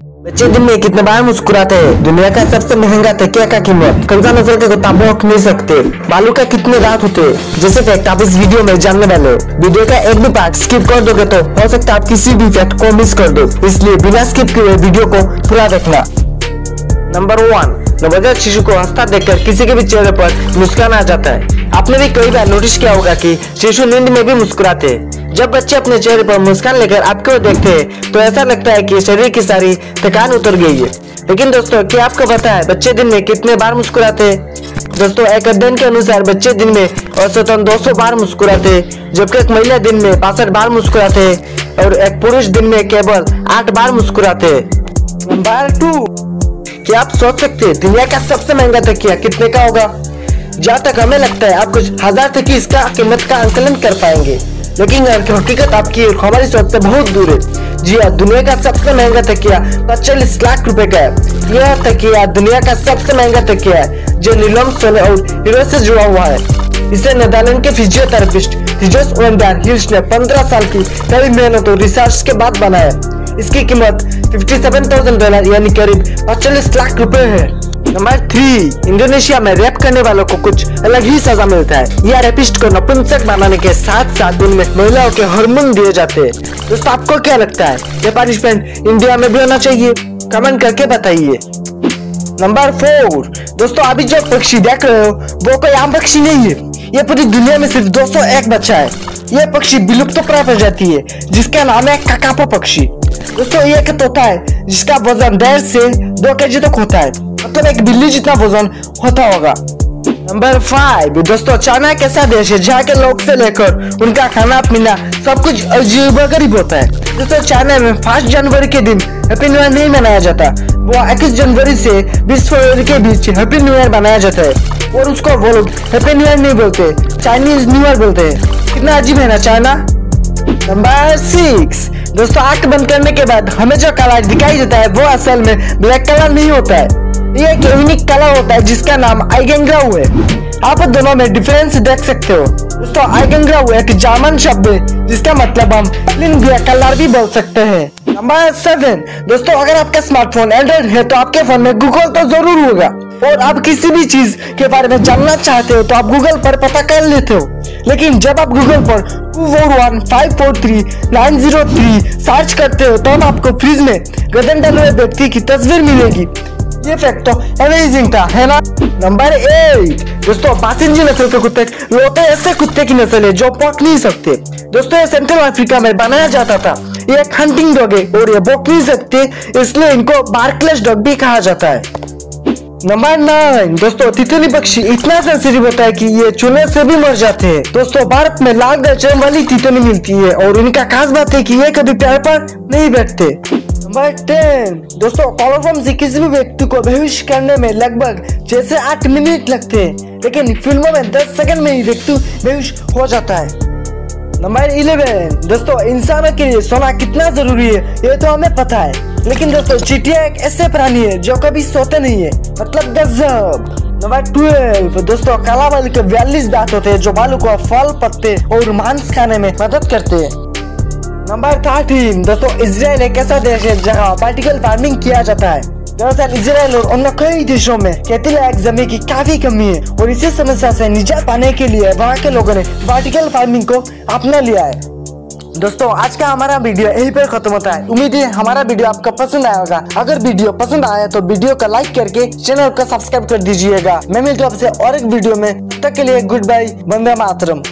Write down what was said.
बच्चे दिन में कितने बार मुस्कुराते हैं? दुनिया का सबसे महँगा तकिया का कीमत। कंजा नस्ल के कुत्ता भौंक नहीं सकते। बालू का कितने दांत होते जैसे फैक्ट आप इस वीडियो में जानने वाले वीडियो का एक भी पार्ट स्किप कर दोगे तो हो सकता है आप किसी भी फैक्ट को मिस कर दो। इसलिए बिना स्किप किए वीडियो को पूरा देखना। नंबर वन नवजात शिशु को हंसता देखकर किसी के भी चेहरे पर मुस्कान आ जाता है। आपने भी कई बार नोटिस किया होगा कि शिशु नींद में भी मुस्कुराते हैं। जब बच्चे अपने चेहरे पर मुस्कान लेकर आपको देखते हैं तो ऐसा लगता है कि शरीर की सारी थकान उतर गई है। लेकिन दोस्तों, क्या आपको पता है बच्चे दिन में कितने बार मुस्कुराते हैं? दोस्तों, एक अध्ययन के अनुसार बच्चे दिन में औसतन 200 बार मुस्कुराते जबकि एक महिला दिन में बासठ बार मुस्कुराते और एक पुरुष दिन में केवल आठ बार मुस्कुराते नंबर टू क्या आप सोच सकते हैं दुनिया का सबसे महँगा तकिया कितने का होगा? जहाँ तक हमें लगता है, आप कुछ हज़ार तक ही इसका कीमत का आंकलन कर पाएँगे। लेकिन हकीकत आपकी हमारी सोच से बहुत दूर है। जी हाँ दुनिया का सबसे महँगा तकिया पचालीस लाख रुपए का है। यह तकिया दुनिया का सबसे महँगा तकिया है, जो नीलम, सोने और हीरो से जुड़ा हुआ है। इसे नेदरलैंड के फिजियोथेरेपिस्ट हिजोस हिल्स ने 15 साल की कड़ी मेहनत और रिसर्च के बाद बनाया। इसकी कीमत 57,000 डॉलर यानी करीब 45 लाख रुपए है। नंबर थ्री इंडोनेशिया में रैप करने वालों को कुछ अलग ही सजा मिलता है। यह रेपिस्ट को नपुंसक बनाने के साथ साथ उनमें महिलाओं के हार्मोन दिए जाते हैं। दोस्तों आपको क्या लगता है? ये पनिशमेंट इंडिया में भी होना चाहिए? कमेंट करके बताइए। नंबर फोर दोस्तों अभी जो पक्षी देख रहे हो वो कोई आम पक्षी नहीं है। ये पूरी दुनिया में सिर्फ़ 201 बच्चा है। ये पक्षी विलुप्त तो प्राप्त हो जाती है जिसका नाम है काकापो पक्षी। दोस्तों ये एक तोता है जिसका वज़न डेढ़ से दो के जी तक होता है मतलब एक बिल्ली जितना वज़न होता होगा नंबर फाइव दोस्तों चाइना एक ऐसा देश है जहाँ के लोग से लेकर उनका खाना पीना सब कुछ अजीब गरीब होता है दोस्तों चाइना में फ़र्स्ट जनवरी के दिन हैप्पी न्यू ईयर नहीं मनाया जाता वो इक्कीस जनवरी से बीस फरवरी के बीच हैप्पी न्यू ईयर मनाया जाता है और उसको वो लोग हैप्पी न्यू ईयर नहीं बोलते चाइनीज़ न्यू ईयर बोलते हैं कितना अजीब है ना चाइना नंबर सिक्स। दोस्तों, आँख बंद करने के बाद हमें जो कलर दिखाई देता है, वो असल में ब्लैक कलर नहीं होता है। ये एक यूनिक कलर होता है, जिसका नाम आइगेंग्राउ है। आप दोनों में डिफरेंस देख सकते हो। दोस्तों आइगेंग्राउ एक जर्मन शब्द है, जिसका मतलब हम लिंगुआ कलर भी बोल सकते हैं। Number seven. दोस्तों, अगर आपका स्मार्टफ़ोन एंड्रॉइड है तो आपके फ़ोन में गूगल तो ज़रूर होगा। और आप किसी भी चीज़ के बारे में जानना चाहते हो तो आप गूगल पर पता कर लेते हो। लेकिन जब आप गूगल पर two four one five four three nine zero three search करते हो तो आपको फ्रिज में गर्दन डले हुए व्यक्ति की तस्वीर मिलेगी। ये फैक्ट तो अमेजिंग था, है ना? नंबर एट दोस्तों, बासिंजी नस्ल के कुत्ते लोटे ऐसे कुत्ते की नस्ल है जो पक नहीं सकते। दोस्तों, ये सेंट्रल अफ्रीका में बनाया जाता था। ये हंटिंग डॉग है और ये बोक नहीं सकते, इसलिए इनको बार्कलेस डॉग भी कहा जाता है। नंबर नाइन, दोस्तों, तितली पक्षी इतना सेंसिटिव होता है कि ये चूने से भी मर जाते हैं। दोस्तों, भारत में लाल दर्जन वाली तितली मिलती है और इनका खास बात है कि ये कभी प्यार पर नहीं बैठते। नंबर टेन, दोस्तों क्लोरोफॉर्म से किसी भी व्यक्ति को बेहोश करने में लगभग छह से आठ मिनट लगते हैं, लेकिन फ़िल्मों में दस सेकंड में ही व्यक्ति बेहोश हो जाता है। नंबर इलेवन, दोस्तों, इंसानों के लिए सोना कितना ज़रूरी है, ये तो हमें पता है। लेकिन दोस्तों चीटिया एक ऐसे प्राणी है जो कभी सोते नहीं है। मतलब गजब। नंबर ट्वेल्व दोस्तों काला बालू के बयालीस दांत होते हैं जो बालू को फल, पत्ते और मांस खाने में मदद करते हैं। नंबर थर्टीन दोस्तों इसराइल एक ऐसा देश है जहाँ वर्टिकल फ़ार्मिंग किया जाता है। दरअसल इसराइल और अन्य कई देशों में खेती लायक ज़मीन की काफ़ी कमी है और इसी समस्या से निजात पाने के लिए वहाँ के लोगों ने वर्टिकल फ़ार्मिंग को अपना लिया है। दोस्तों, आज का हमारा वीडियो यहीं पर खत्म होता है। उम्मीद है हमारा वीडियो आपको पसंद आया होगा। अगर वीडियो पसंद आया तो वीडियो का लाइक करके चैनल को सब्सक्राइब कर दीजिएगा। मैं मिलता हूँ आपसे और एक वीडियो में। तब तक के लिए गुड बाय वंदे मातरम।